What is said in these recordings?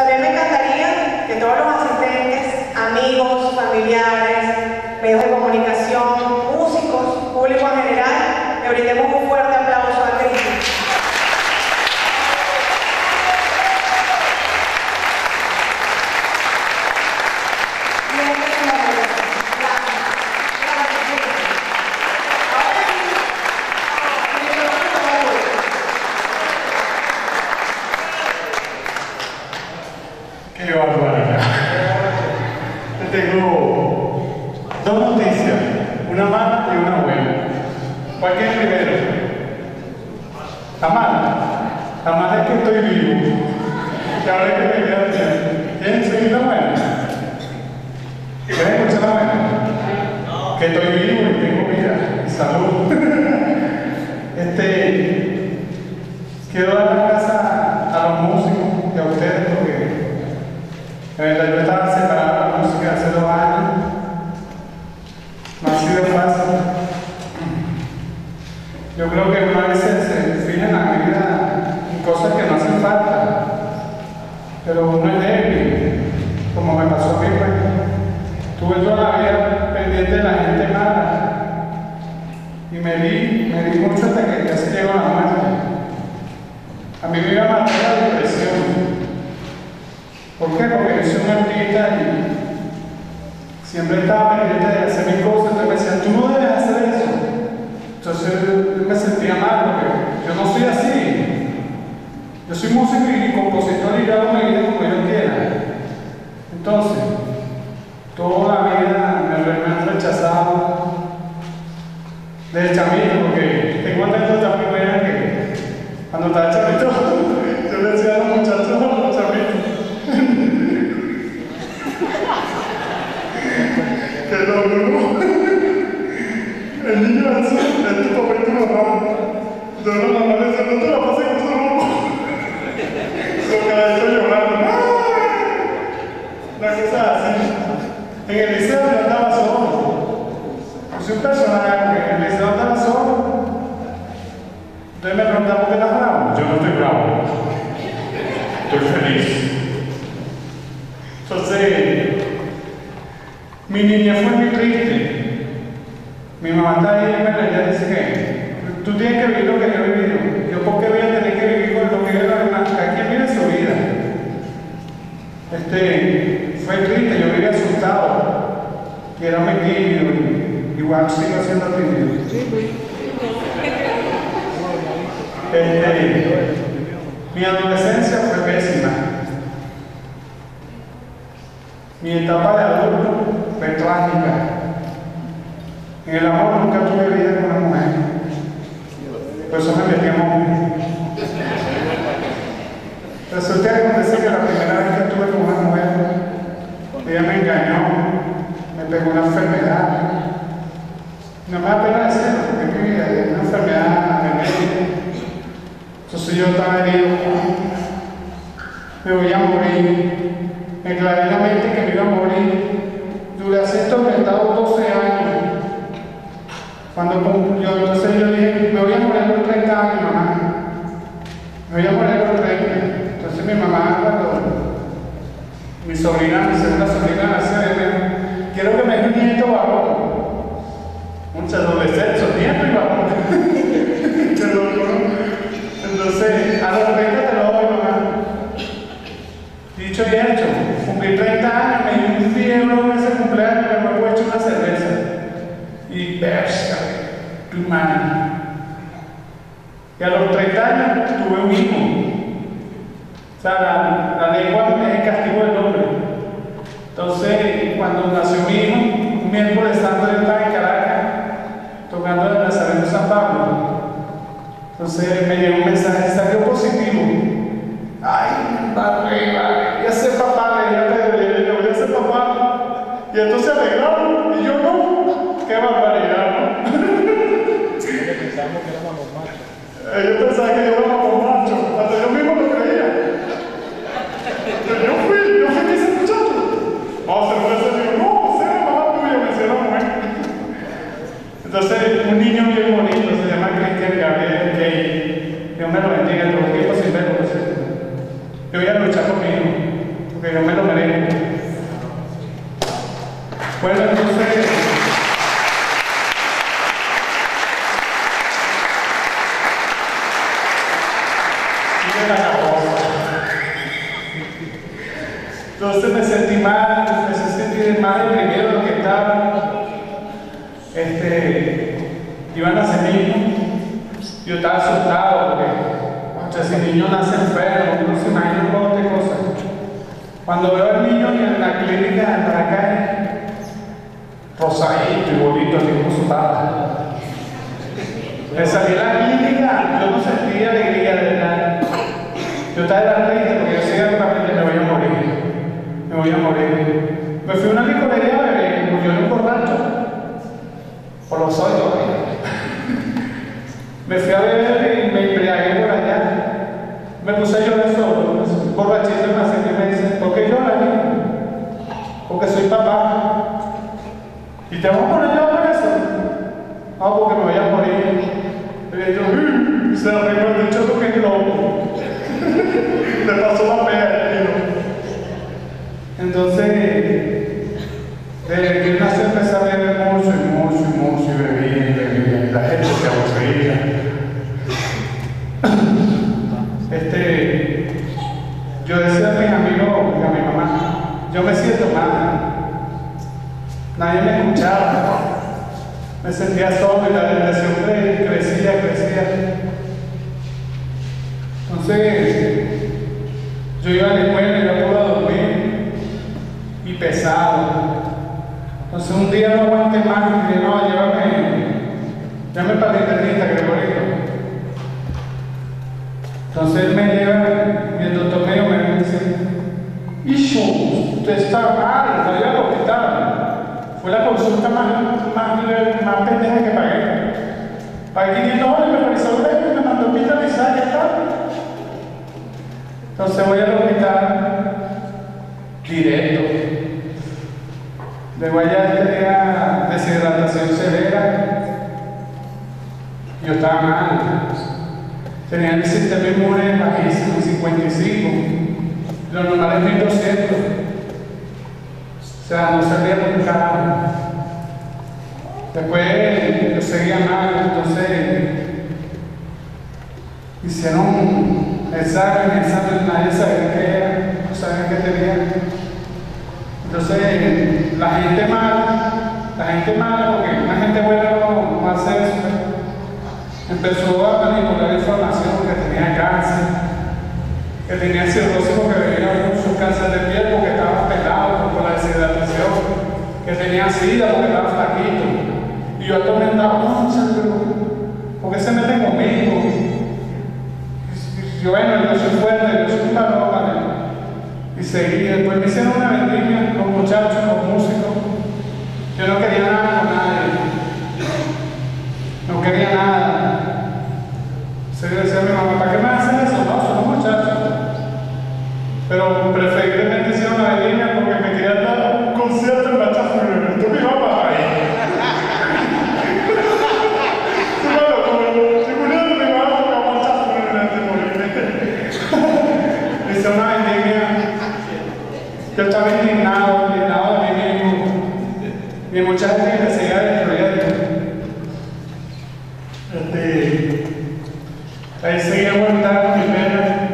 También me encantaría que todos los asistentes, amigos, familiares, medios de comunicación, músicos, público en general, le brindemos un fuerte aplauso a Cristo. Qué barbaridad. Te tengo dos noticias, una mala y una buena. ¿Cuál es primero? La mala. La mala es que estoy vivo. Y ahora que me queda bien. ¿Quieren la buena? ¿Quieren escuchar la buena? Que estoy vivo y tengo vida y salud. este, quiero dar las gracias a los músicos y a ustedes porque la verdad, yo estaba separado de la música hace dos años. Fácil. Yo creo que uno a veces se fija en la vida en cosas que no hacen falta. Pero uno es débil, como me pasó a mí, pues. Tuve toda la vida pendiente de la gente mala. Y me di, me di mucho hasta que casi llegó la muerte. A mí me iba a matar la depresión. ¿Por qué? Porque yo soy un artista y siempre estaba pendiente de hacer mis cosas. Entonces me decían, tú no debes hacer eso. Entonces yo me sentía mal porque yo no soy así. Yo soy músico y compositor y yo hago mi vida como yo quiera. Entonces, toda la vida me, me han rechazado desde chamito, porque tengo anécdotas muy buenas que cuando estaba chamito, yo le decía a los muchachos, a los chamitos, que no, no, el niño así, es tu papá y tu mamá. Yo la mamá le decía, no te la pases con su ropa. Lo que la hizo llorando. ¡Ay! La cosa así. En el liceo yo andaba solo. Yo soy un personaje porque en el liceo andaba solo. Entonces me preguntan por qué estás bravo. Yo no estoy bravo. Estoy feliz. Entonces, mi niña fue muy triste. Mi mamá está ahí y me ella dice que tú tienes que vivir lo que yo he vivido. Yo, ¿por qué voy a tener que vivir con lo que yo he? Cada quien vive su vida. Este, fue triste, yo vivía asustado. Y era muy tímido. Igual sigo siendo tímido. Este, mi adolescencia fue pésima. Mi etapa de adulto fue trágica. En el amor nunca tuve vida con una mujer. Por eso me metí a morir. Resulta que aconteció que la primera vez que estuve con una mujer, ella me engañó, me pegó una enfermedad. No me da pena decirlo, porque es una enfermedad genética. Entonces yo estaba herido, me voy a morir. Me aclaré la mente que me iba a morir. Duré así atormentado 12 años. Cuando yo, entonces yo dije, me voy a morir los 30 años, mamá. Me voy a morir los 30. Entonces mi mamá, cuando mi sobrina, mi segunda sobrina nació, me dijo, quiero que me dé un nieto varón. Muchas adolescentes, nieto y loco, ¿no? Entonces, a los 30 te lo doy, mamá. Dicho y hecho, cumplí 30 años, me dio un fiebre en ese cumpleaños, me he hecho una cerveza. Y verga, tu madre. Y a los 30 años tuve un hijo. O sea, la, la lengua es el castigo del hombre. Entonces, cuando nació mi hijo, un miércoles santo yo estaba en Caracas, tocando el Nazareno San Pablo. Entonces me llegó un mensaje, salió positivo. Ay, padre, vale, ya sé papá, le dije a ya sé papá. Y entonces se alegraron, y yo no. Qué barbaridad, ¿no? Pensamos que éramos machos. Ellos pensaban que yo era como macho, hasta yo mismo lo creía. Pero yo fui, yo fui que ese muchacho. Vamos a hacer un beso, digo, no, ese era mamá tuya, me decía la mujer. Entonces, un niño bien bonito, se llama Cristian Gabriel Key. Dios me lo bendiga, todo el tiempo sin verlo, porque yo me lo merezco. Bueno, entonces... Entonces me sentí mal, me sentí más deprimido de lo que estaba. Este, iban a niños. Yo estaba asustado porque, concha, si el niño nace enfermo, uno se imagina un montón de cosas. Cuando veo al niño en la clínica de Maracay, rosadito y bonito, así como su padre. Me salí de la clínica, yo no sentía alegría de verdad. Yo estaba en la triste porque yo seguía realmente me voy a morir. Me voy a morir. Me fui a una licorería a beber, como yo era un borracho. O lo soy todavía. Me fui a beber y me embriagué por allá. Me puse a llorar solo. Borrachito me hace que me dice, ¿por qué lloras, niño? Porque soy papá. ¿Y te vamos a poner yo por eso? Ah, porque me voy a morir. Y yo, "Mm", se lo recuerdo, dicho porque es loco. Le pasó la pena, Entonces, desde que nací empecé a beber mucho y mucho y mucho y bebía. Y la gente se aburría. Este, yo decía a mis amigos y a mi mamá, yo me siento mal. Nadie me escuchaba. Me sentía solo y la depresión cre- crecía, crecía. Entonces, yo iba a la escuela y no pude dormir y pesado. Entonces un día no aguanté más y no, llévame, llévame para el internista, Gregorio. Entonces él me lleva y el doctor mío me dice, Hijo, usted está mal, vaya al hospital. Fue la consulta más, más, más pendeja que pagué. Pagué 500 dólares, me revisó médico y me mandó hospitalizar, ya está. Entonces voy al hospital directo. Luego allá tenía deshidratación severa. Yo estaba mal. Tenía el sistema inmune bajísimo, 55. Lo normal es 1200. O sea, no salía de carajo. Después yo seguía mal, entonces hicieron exámenes, exámenes, nadie sabía qué era, no sabían qué tenía. Entonces, la gente mala, la gente mala, porque una gente buena no, hace eso, empezó a manipular información que tenía cáncer, que tenía cirrosis porque venía mucho cáncer de piel porque estaba pelado por la deshidratación, que tenía sida porque estaba flaquito. Y yo atormentaba, no, ¿por qué se meten conmigo? Yo, bueno, yo soy fuerte, yo soy un varón. Y seguí, después me hicieron una vendimia, los muchachos, los músicos. Yo no quería nada con nadie. No quería nada. Se decía a mi mamá, ¿para qué me hacen eso? No, son los muchachos. Pero preferiblemente hicieron una vendimia porque me querían dar un concierto en Bacha Fúnebre. Tú me ibas para ahí. Tú me lo comes. Si muriendo me iba a tocar Bacha Fúnebre antes de morirme. Hice una vendimia. Yo estaba indignado, indignado de mí mismo. Y mucha gente que me seguía destruyendo. Este, ahí seguía aguantando mi pena.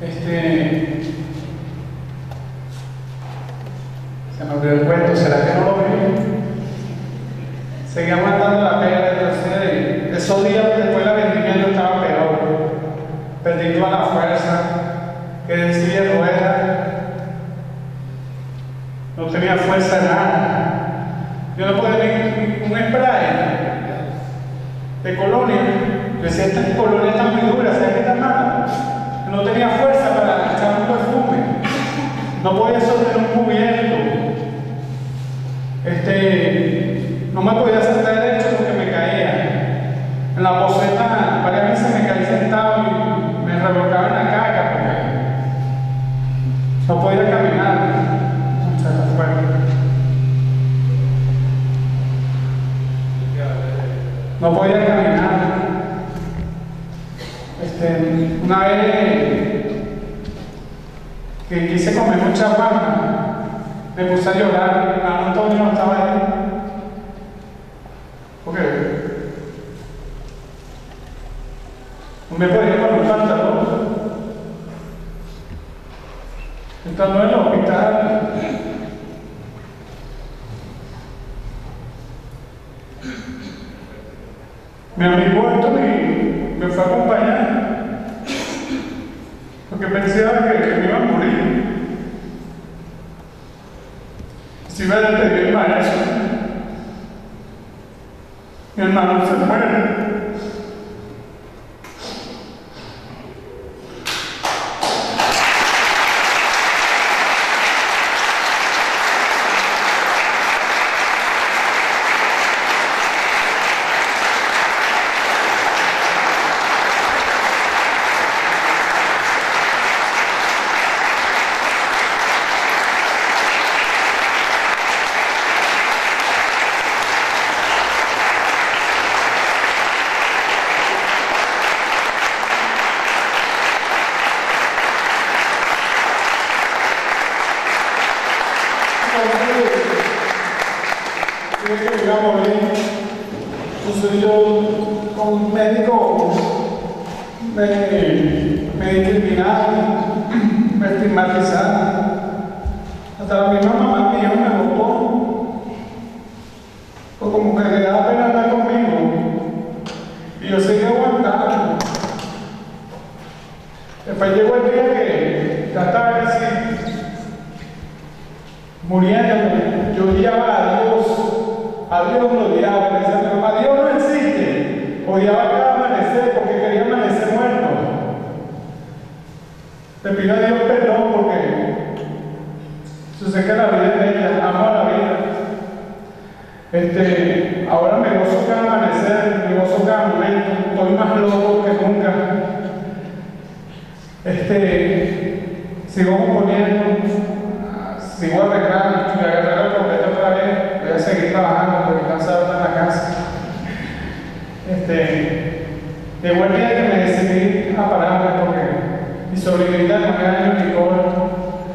Este, se me olvidó el cuento, ¿será que no lo vi? Seguía aguantando la pena, entonces esos días después de la vendimia yo estaba peor. Perdí toda la fuerza, quedé en silla de ruedas, no tenía fuerza de nada. Yo no podía ni un spray de colonia. Yo decía, esta colonia está muy dura, ¿sabes qué está mala? No tenía fuerza para echar un perfume. No podía sostener un cubierto. Este, no me podía sentar derecho porque me caía. En la poseta varias veces me caí sentado y me revolcaba en la caca porque no podía caminar. Muchas fuerte. No podía caminar. Este, una vez que quise comer mucha guarda. Me puse a llorar, hermano Antonio no estaba ahí. Porque no me podía poner un pantalón. Estando en el hospital, mi amigo Anthony me fue a acompañar porque pensaba que, que me iba a morir. A despedir el maestro. Mi hermano se muere. Entonces, que me iba a morir. Entonces yo con un médico me, me discriminaron, me estigmatizaron. Hasta la misma mamá mía me votó. Pues como que le daba pena andar conmigo. Y yo seguí aguantando. Después llegó el día que ya estaba así, muriéndome. Yo odiaba a Dios, a Dios lo odiaba. Me decía, pero mamá, Dios no existe. Odiaba cada amanecer porque quería amanecer muerto. Le pido a Dios perdón porque yo sé que la vida es bella, amo a la vida. Este, ahora me gozo cada amanecer, me momento, estoy más loco que nunca. Este, sigo componiendo, sigo arreglando, voy a agarrar el completo otra vez, voy a seguir trabajando porque cansado de estar en la casa. Este, llegó el día que me decidí a pararme porque mi sobrinita de 9 años, Nicole,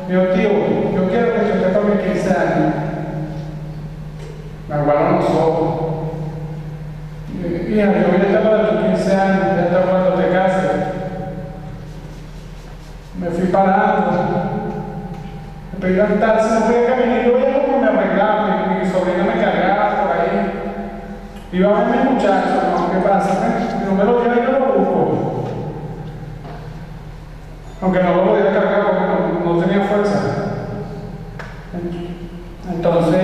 me dijo, tío, yo quiero que usted tome 15 años. Me aguaron los ojos. Hija, yo voy a estar para tus 15 años, ya está cuando te cases. Me fui parando. Me pedí un taxi, no podía caminar, yo cómo me arreglaba, mi, mi sobrina me cargaba por ahí. Iba a ver mi muchacho, ¿no? ¿qué pasa? No me lo llevo y no lo busco. Aunque no lo podía cargar porque no, tenía fuerza. Entonces,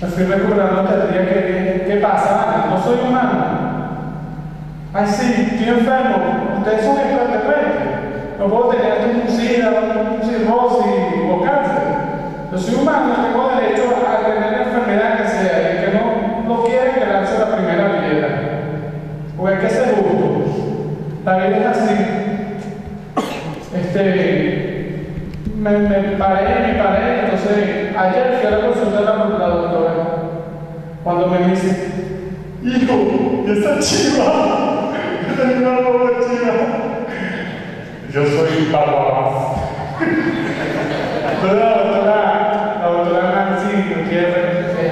me fui recordando hasta el día que, ¿qué pasa? No soy humano. Anzi, più infermo, un tesoro importante, non vuol dire che tu sia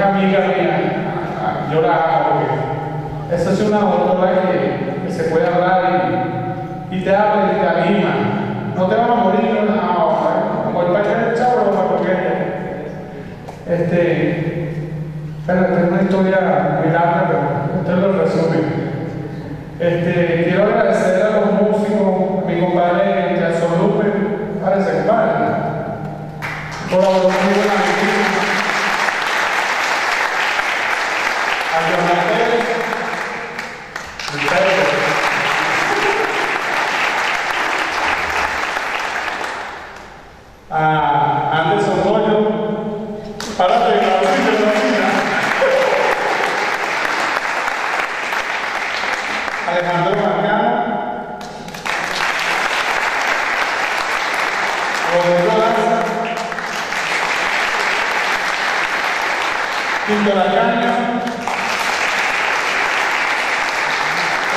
Amiga mía. Yo la amo esa es una doctora que, que se puede hablar y, y te habla y te anima. No te vas a morir, no, no, como el padre del chavo, no este, pero es una historia muy larga, pero esto lo resume. Este, quiero agradecer a los músicos, a mi compadre Jason Lupe, parece compadre, colaboró conmigo en la vitrina. A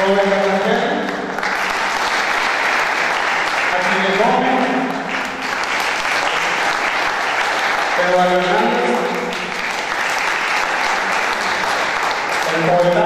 Robert Rangel, Achille Gómez, Eduardo el poeta